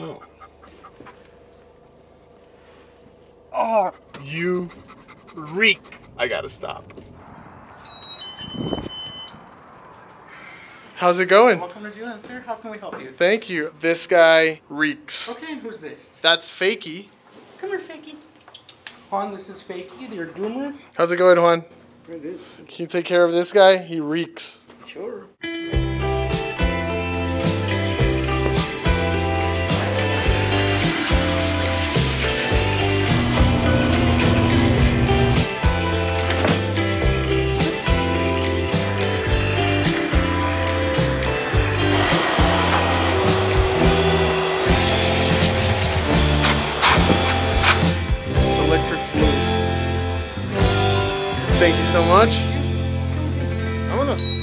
Oh. Oh, you reek. I gotta stop. How's it going? Welcome to Julian, sir. How can we help you? Thank you. This guy reeks. Okay, and who's this? That's Fakey. Come here, Fakey. Juan, this is Fakey, your groomer. How's it going, Juan? Very good. Can you take care of this guy? He reeks. Sure. Thank you so much. I wanna.